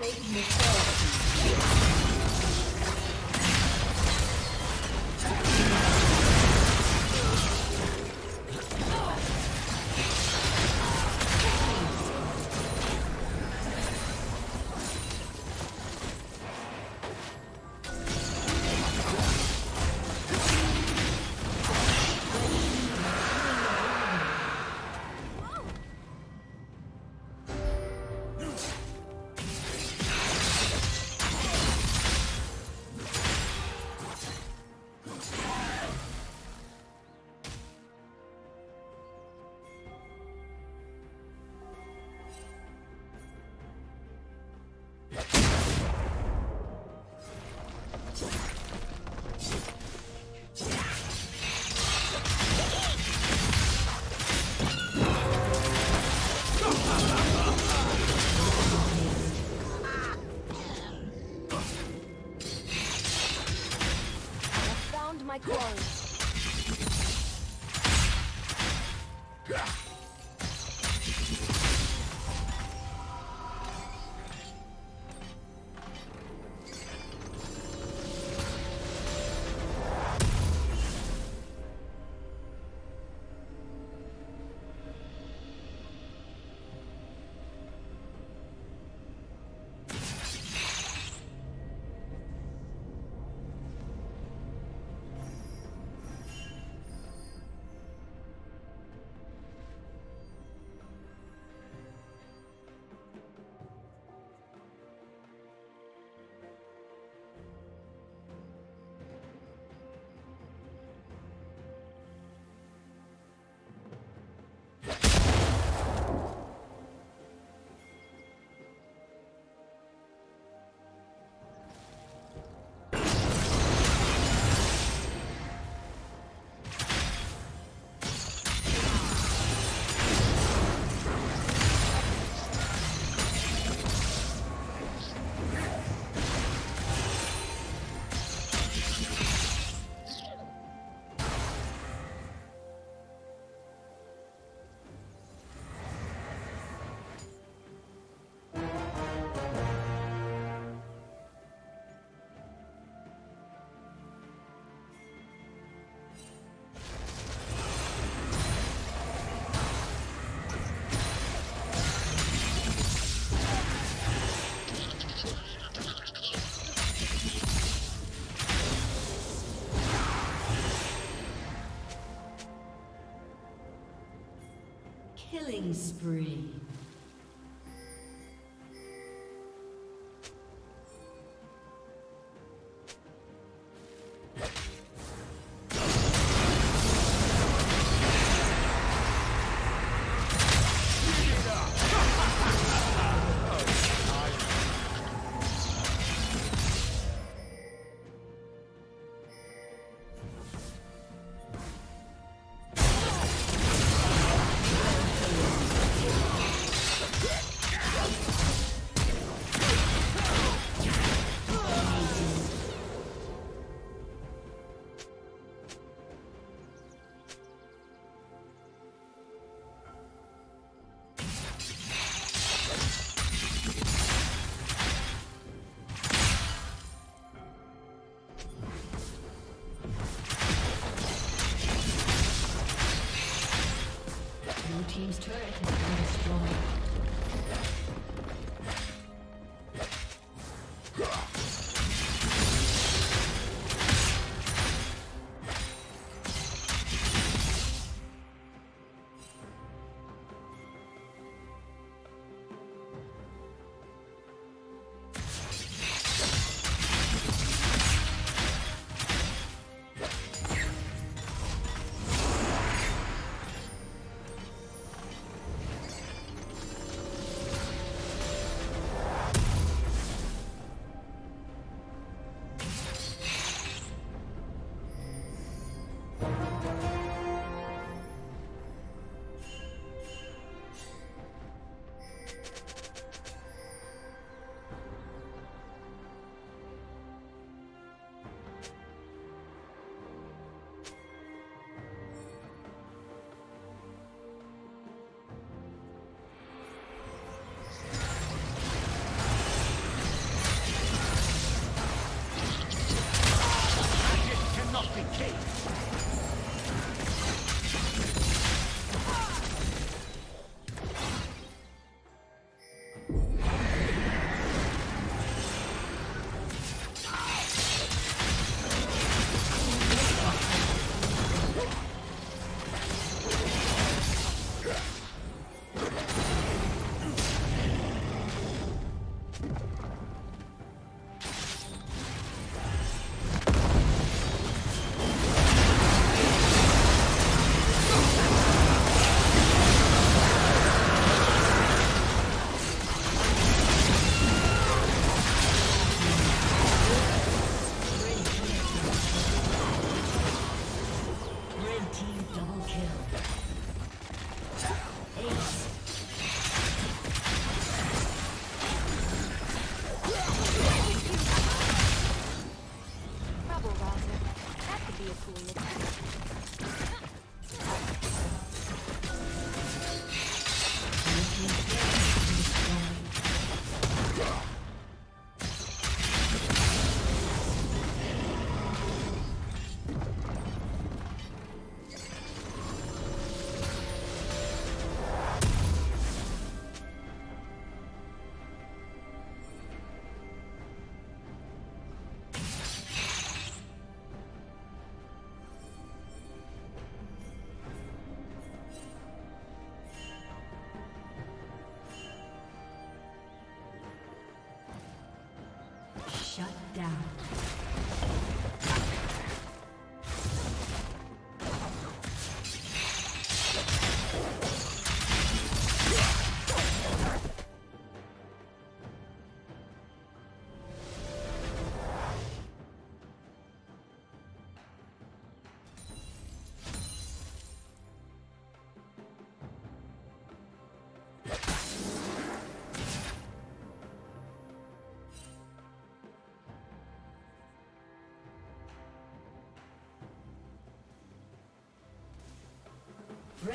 Turret plate Killing spree. down.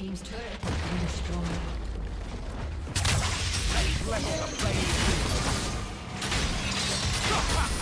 team's turret has been destroyed. Ready, ready, ready.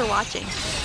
For watching.